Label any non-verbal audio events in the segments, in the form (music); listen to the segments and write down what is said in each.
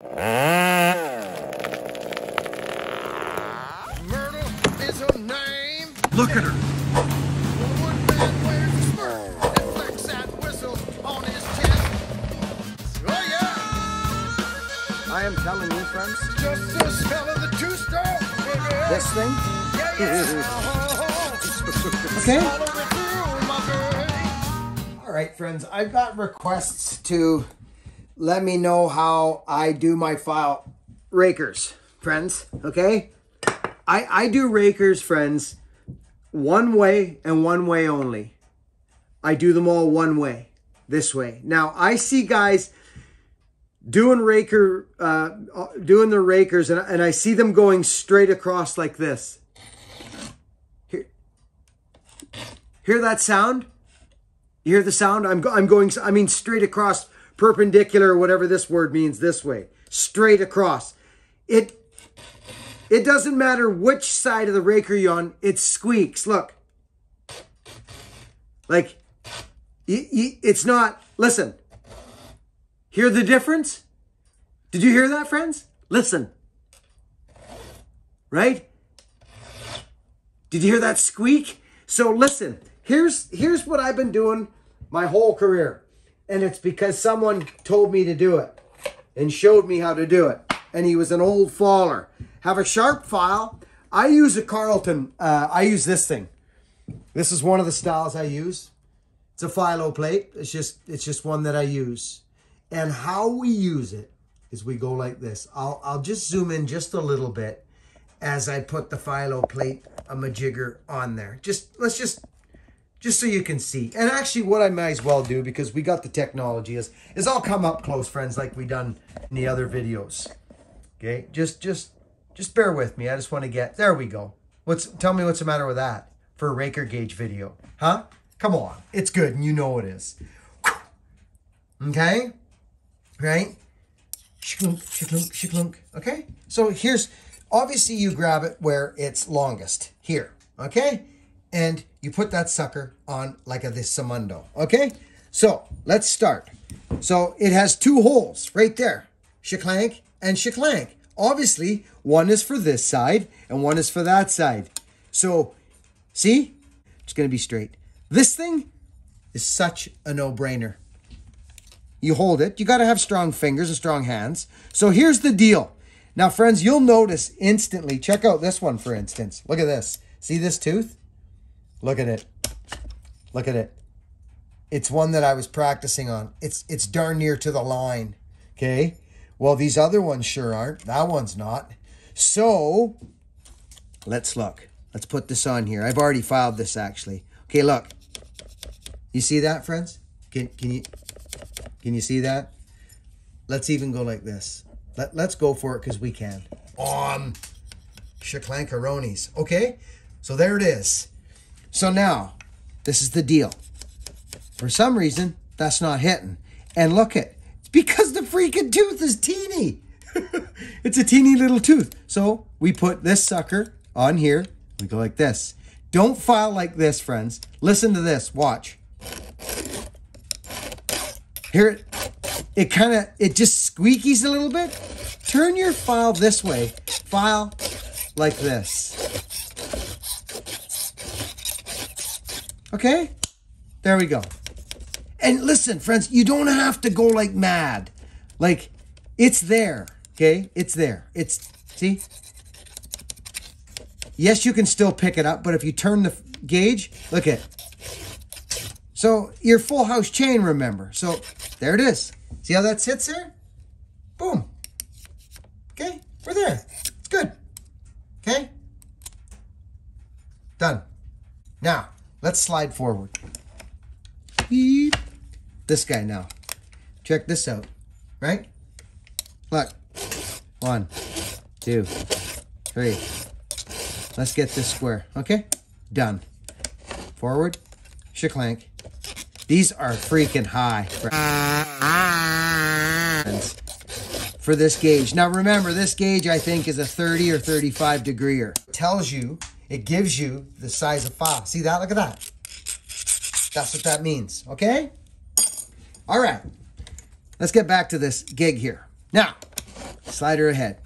Myrtle is her name. Look at her. The woodman wears a smirk and flicks that whistle on his chest. Yeah, I am telling you, friends, just the smell of the two-stroke, baby. this thing, yeah, yeah. (laughs) okay? All over through, my baby. All right, friends, I've got requests to let me know how I do my file rakers, friends, okay? I, I do rakers, friends, one way and one way only. I do them all one way, this way. Now, I see guys doing raker, uh, doing the rakers, and, and I see them going straight across like this. Hear, hear that sound? You hear the sound? I'm, go- I'm going, I mean, straight across, perpendicular, whatever this word means, this way. Straight across. It, it doesn't matter which side of the raker you're on, it squeaks. Look. Like, it's not, listen. Hear the difference? Did you hear that, friends? Listen. Right? Did you hear that squeak? So listen, here's here's what I've been doing my whole career. And it's because someone told me to do it and showed me how to do it. And he was an old faller. Have a sharp file. I use a Carlton. Uh, I use this thing. This is one of the styles I use. It's a File-O-Plate. It's just it's just one that I use. And how we use it is we go like this. I'll I'll just zoom in just a little bit as I put the File-O-Plate a majigger on there. Just let's just just so you can see. And actually what I might as well do because we got the technology is is I'll come up close friends like we done in the other videos. Okay? Just just just bear with me. I just want to get there we go. What's tell me what's the matter with that for a raker gauge video? Huh? Come on. It's good and you know it is. Okay? Right? Shklunk, shklunk, shklunk. Okay? So here's, obviously you grab it where it's longest. Here. Okay? And you put that sucker on like a this Samundo. Okay? So let's start. So it has two holes right there. Shaklank and shaklank. Obviously, one is for this side and one is for that side. So, see? It's going to be straight. This thing is such a no-brainer. You hold it. You got to have strong fingers and strong hands. So here's the deal. Now, friends, you'll notice instantly. Check out this one, for instance. Look at this. See this tooth? Look at it. Look at it. It's one that I was practicing on. It's it's darn near to the line. Okay? Well, these other ones sure aren't. That one's not. So, let's look. Let's put this on here. I've already filed this actually. Okay, look. You see that, friends? Can can you can you see that? Let's even go like this. Let, let's go for it because we can. On Shaklankaronis. Okay? So there it is. So now, this is the deal. For some reason, that's not hitting. And look it. It's because the freaking tooth is teeny. (laughs) it's a teeny little tooth. So we put this sucker on here. We go like this. Don't file like this, friends. Listen to this. Watch. Here it it kind of it just squeakies a little bit. Turn your file this way. File like this. Okay? There we go. And listen, friends, you don't have to go like mad. Like it's there, okay? It's there. It's see? Yes, you can still pick it up, but if you turn the gauge, look at so your full house chain, remember. So there it is. See how that sits there? Boom. Okay, we're there. It's good. Okay? Done. Now, let's slide forward. Beep. This guy now. Check this out. Right? Look. One, two, three. Let's get this square. Okay? Done. Forward. Shaklank. These are freaking high. For this gauge. Now remember, this gauge I think is a 30 or 35 degreer. It tells you, it gives you the size of file. See that? Look at that. That's what that means. Okay? All right. Let's get back to this gig here. Now, slider ahead.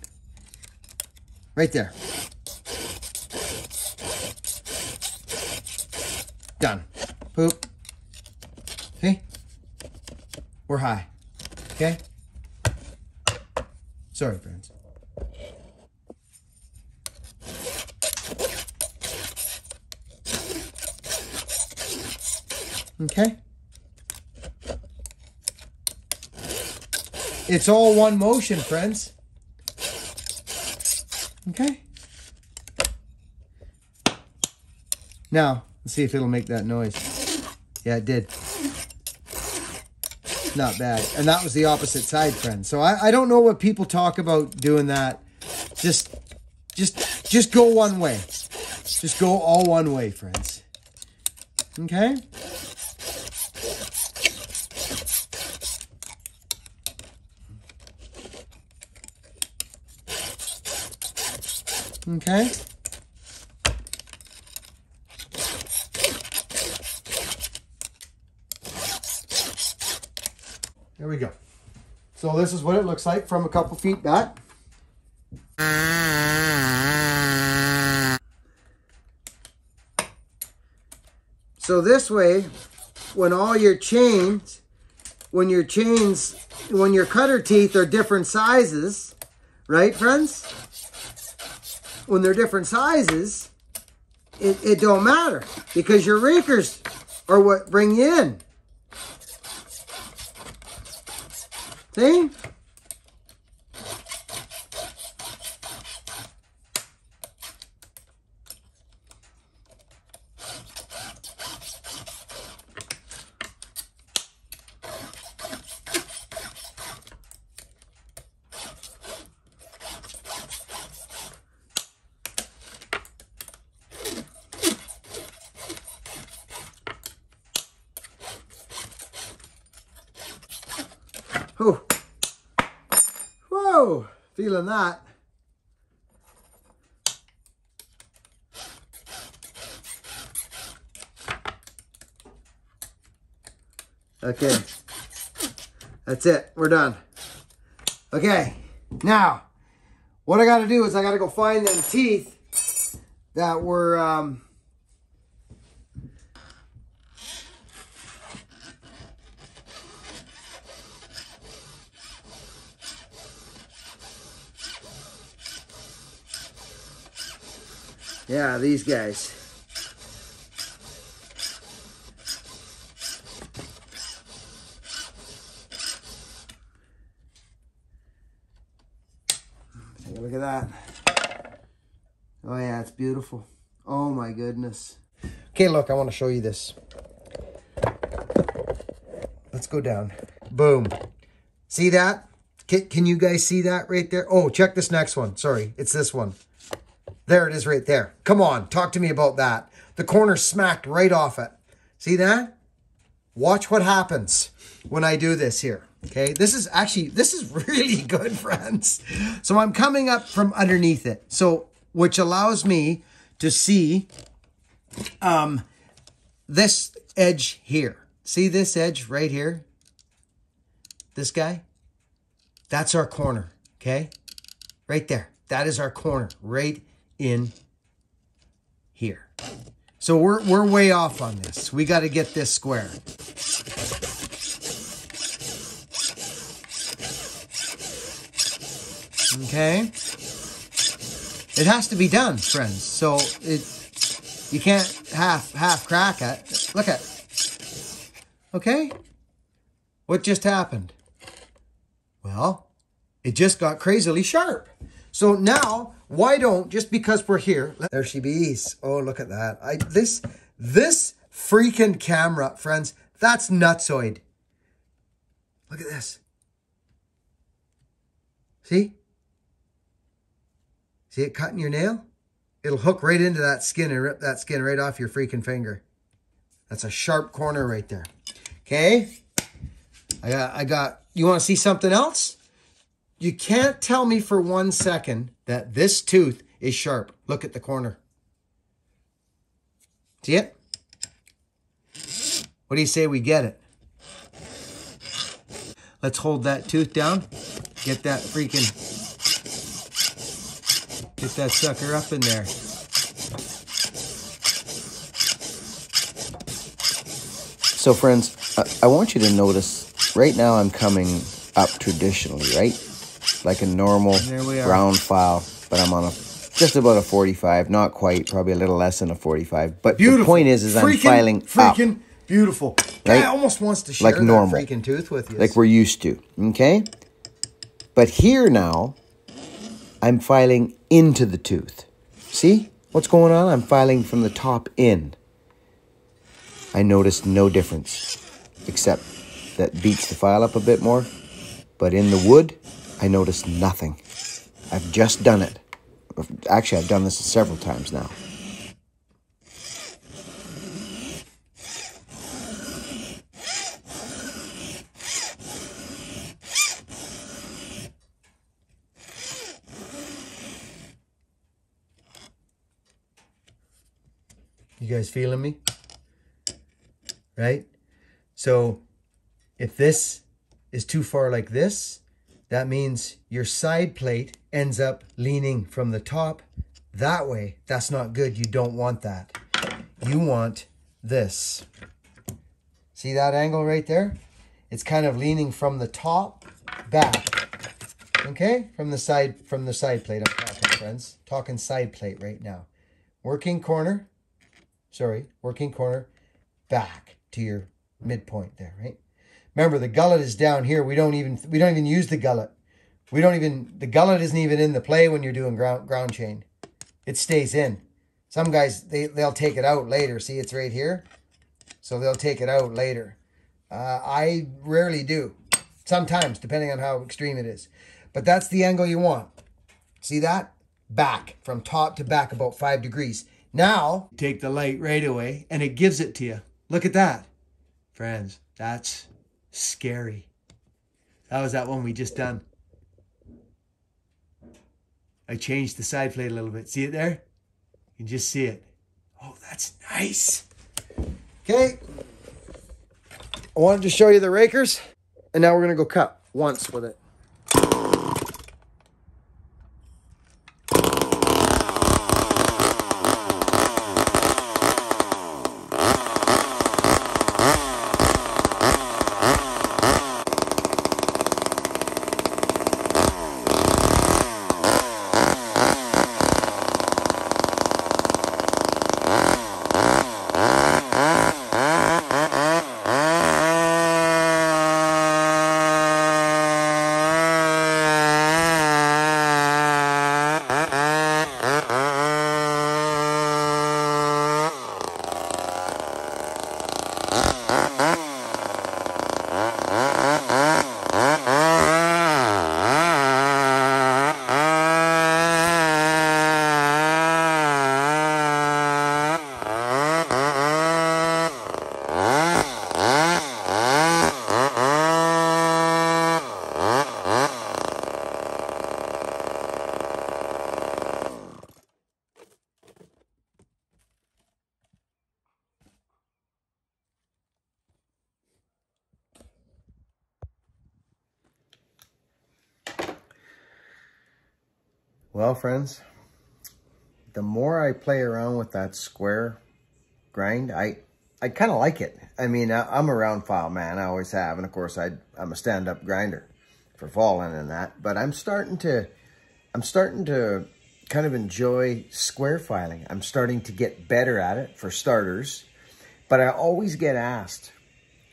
Right there. Done. Poop. See? We're high. Okay? Sorry, friends. Okay? It's all one motion, friends. Okay? Now, let's see if it'll make that noise. Yeah, it did. Not bad. And that was the opposite side, friends. So I, I don't know what people talk about doing that. Just, just, just go one way. Just go all one way, friends. Okay? Okay. There we go. So this is what it looks like from a couple feet back. So this way, when all your chains, when your chains, when your cutter teeth are different sizes, right friends? When they're different sizes, it, it don't matter because your rakers are what bring you in. See? Feeling that. Okay, that's it. We're done. Okay, now what I got to do is I got to go find them teeth that were um, Yeah, these guys. Take a look at that. Oh yeah, it's beautiful. Oh my goodness. Okay, look, I want to show you this. Let's go down. Boom. See that? Can, can you guys see that right there? Oh, check this next one. Sorry, it's this one. There it is right there. Come on, talk to me about that. The corner smacked right off it. See that? Watch what happens when I do this here. Okay, this is actually, this is (laughs) really good, friends. So I'm coming up from underneath it. So, which allows me to see um, this edge here. See this edge right here? This guy? That's our corner, okay? Right there. That is our corner, right in here. So we're, we're way off on this. We got to get this square. Okay. It has to be done, friends. So it you can't half half crack it. Look at. Okay? What just happened? Well, it just got crazily sharp. So now, why don't, just because we're here, there she bees. Oh, look at that. I This, this freaking camera, friends, that's nutsoid. Look at this. See? See it cutting your nail? It'll hook right into that skin and rip that skin right off your freaking finger. That's a sharp corner right there. Okay? I got, I got, you want to see something else? You can't tell me for one second that this tooth is sharp. Look at the corner. See it? What do you say we get it? Let's hold that tooth down. Get that freaking Get that sucker up in there. So, friends, I, I want you to notice right now I'm coming up traditionally, right? Like a normal round file, but I'm on a just about a 45, not quite, probably a little less than a 45. But the point is, is I'm Freaking- filing up freaking beautiful. Guy Right? almost wants to share Like normal. freaking tooth with you. like we're used to, okay? But here now, I'm filing into the tooth. See what's going on? I'm filing from the top in. I noticed no difference, except that beats the file up a bit more. But in the wood, I noticed nothing. I've just done it. Actually, I've done this several times now. You guys feeling me? Right? So if this is too far like this, that means your side plate ends up leaning from the top that way. That's not good. You don't want that. You want this. See that angle right there? It's kind of leaning from the top back. Okay? From the side from the side plate. I'm talking, friends. Talking side plate right now. Working corner sorry, working corner, back to your midpoint there, right? Remember, the gullet is down here. We don't even we don't even use the gullet. We don't even the gullet isn't even in the play when you're doing ground ground chain. It stays in. Some guys they they'll take it out later. See, it's right here, so they'll take it out later. Uh, I rarely do. Sometimes, depending on how extreme it is, but that's the angle you want. See that? Back from top to back about five degrees. Now, take the light right away and it gives it to you. Look at that. Friends, that's scary. That was that one we just done. I changed the side plate a little bit. See it there? You can just see it. Oh, that's nice. Okay. I wanted to show you the rakers, and now we're going to go cut once with it. Well, friends, the more I play around with that square grind, I I kind of like it. I mean, I, I'm a round file man. I always have. And of course, I, I'm a stand-up grinder for falling and that. But I'm starting to, I'm starting to kind of enjoy square filing. I'm starting to get better at it for starters. But I always get asked,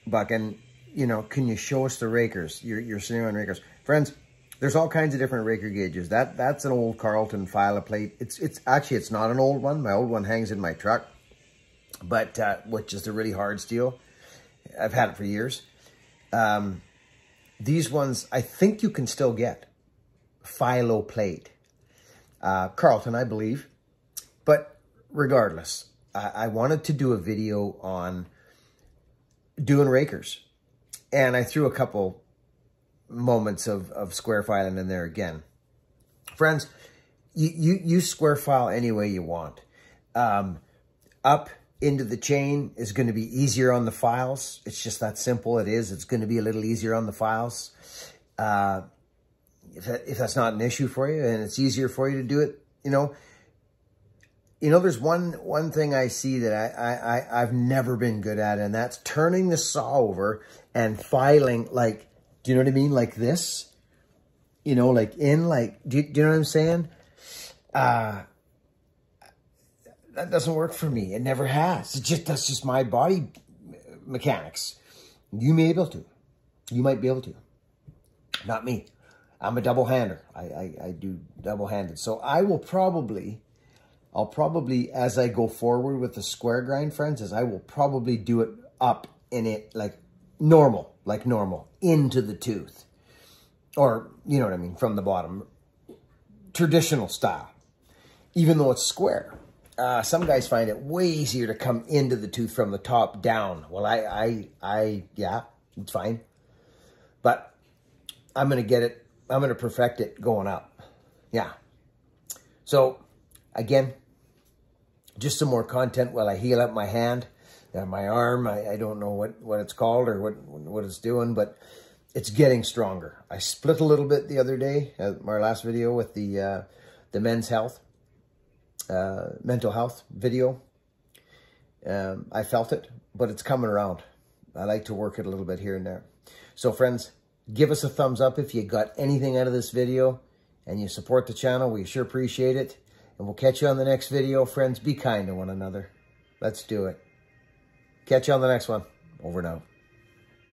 Buck, and you know, can you show us the rakers? You're, you're sitting on rakers. Friends, there's all kinds of different raker gauges. That That's an old Carlton file plate. It's, it's actually, it's not an old one. My old one hangs in my truck, but uh, which is a really hard steel. I've had it for years. Um, these ones, I think you can still get. File-O-Plate. Uh, Carlton, I believe. But regardless, I, I wanted to do a video on doing rakers. And I threw a couple moments of, of square filing in there again. Friends, you, you, you square file any way you want. Um, up into the chain is going to be easier on the files. It's just that simple. It is. It's going to be a little easier on the files. Uh, if, that, if that's not an issue for you and it's easier for you to do it, you know, you know, there's one one thing I see that I, I, I I've never been good at, and that's turning the saw over and filing like, you know what I mean? Like this, you know, like in like, do you, do you know what I'm saying? Uh, that doesn't work for me. It never has. It just that's just my body mechanics. You may be able to. You might be able to. Not me. I'm a double hander. I, I, I do double handed. So I will probably I'll probably, as I go forward with the square grind, friends, is I will probably do it up in it like normal, like normal, into the tooth. Or, you know what I mean, from the bottom. Traditional style. Even though it's square. Uh, some guys find it way easier to come into the tooth from the top down. Well, I, I, I, yeah, it's fine. But I'm going to get it, I'm going to perfect it going up. Yeah. So, again, just some more content while I heal up my hand, uh, my arm. I, I don't know what, what it's called or what, what it's doing, but it's getting stronger. I split a little bit the other day, uh, our last video with the, uh, the men's health, uh, mental health video. Um, I felt it, but it's coming around. I like to work it a little bit here and there. So friends, give us a thumbs up if you got anything out of this video and you support the channel. We sure appreciate it. And we'll catch you on the next video. Friends, be kind to one another. Let's do it. Catch you on the next one. Over now.